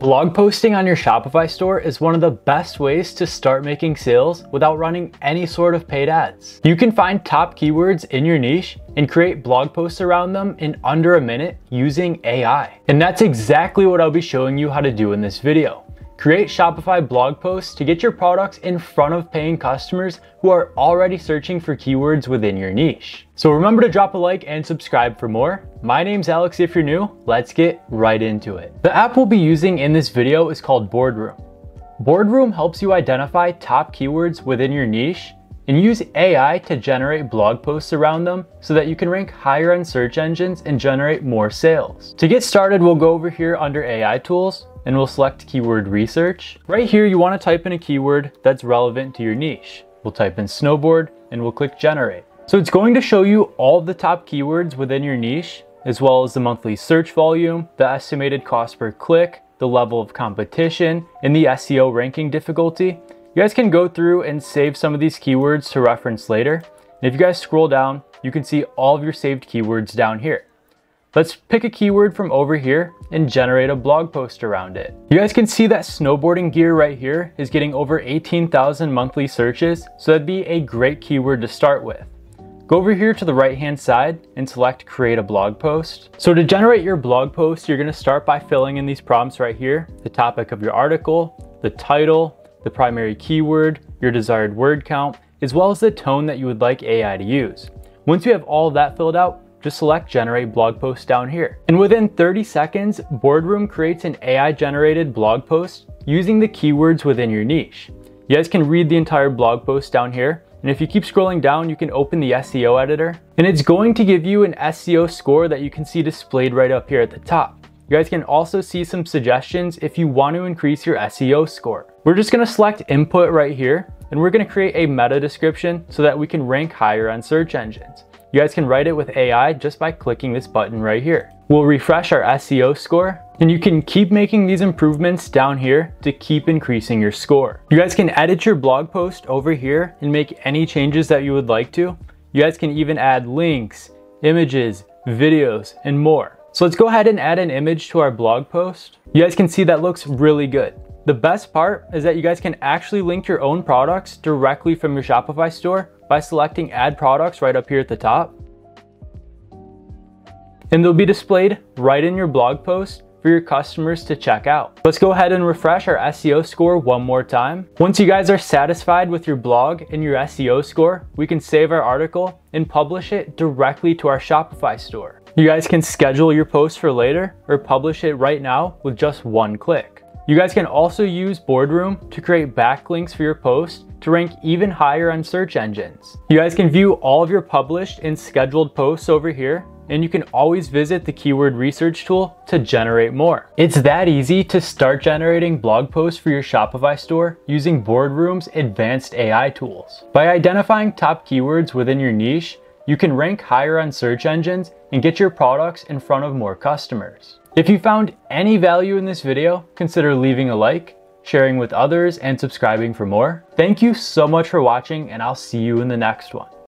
Blog posting on your Shopify store is one of the best ways to start making sales without running any sort of paid ads. You can find top keywords in your niche and create blog posts around them in under a minute using AI. And that's exactly what I'll be showing you how to do in this video. Create Shopify blog posts to get your products in front of paying customers who are already searching for keywords within your niche. So remember to drop a like and subscribe for more. My name's Alex if you're new, let's get right into it. The app we'll be using in this video is called Boardroom. Boardroom helps you identify top keywords within your niche and use AI to generate blog posts around them so that you can rank higher on search engines and generate more sales. To get started, we'll go over here under AI tools and we'll select keyword research. Right here, you wanna type in a keyword that's relevant to your niche. We'll type in snowboard and we'll click generate. So it's going to show you all the top keywords within your niche, as well as the monthly search volume, the estimated cost per click, the level of competition, and the SEO ranking difficulty. You guys can go through and save some of these keywords to reference later. And if you guys scroll down, you can see all of your saved keywords down here. Let's pick a keyword from over here and generate a blog post around it. You guys can see that snowboarding gear right here is getting over 18,000 monthly searches, so that'd be a great keyword to start with. Go over here to the right hand side and select create a blog post. So to generate your blog post, you're gonna start by filling in these prompts right here, the topic of your article, the title, the primary keyword, your desired word count, as well as the tone that you would like AI to use. Once you have all that filled out, just select generate blog post down here. And within 30 seconds, Boardroom creates an AI generated blog post using the keywords within your niche. You guys can read the entire blog post down here. And if you keep scrolling down, you can open the SEO editor and it's going to give you an SEO score that you can see displayed right up here at the top. You guys can also see some suggestions if you want to increase your SEO score. We're just gonna select input right here and we're gonna create a meta description so that we can rank higher on search engines. You guys can write it with AI just by clicking this button right here. We'll refresh our SEO score and you can keep making these improvements down here to keep increasing your score. You guys can edit your blog post over here and make any changes that you would like to. You guys can even add links, images, videos, and more. So let's go ahead and add an image to our blog post. You guys can see that looks really good. The best part is that you guys can actually link your own products directly from your Shopify store by selecting add products right up here at the top. And they'll be displayed right in your blog post for your customers to check out. Let's go ahead and refresh our SEO score one more time. Once you guys are satisfied with your blog and your SEO score, we can save our article and publish it directly to our Shopify store. You guys can schedule your post for later or publish it right now with just one click. You guys can also use Boardroom to create backlinks for your post to rank even higher on search engines. You guys can view all of your published and scheduled posts over here and you can always visit the keyword research tool to generate more. It's that easy to start generating blog posts for your Shopify store using Boardroom's advanced AI tools. By identifying top keywords within your niche, you can rank higher on search engines and get your products in front of more customers. If you found any value in this video, consider leaving a like, sharing with others, and subscribing for more. Thank you so much for watching, and I'll see you in the next one.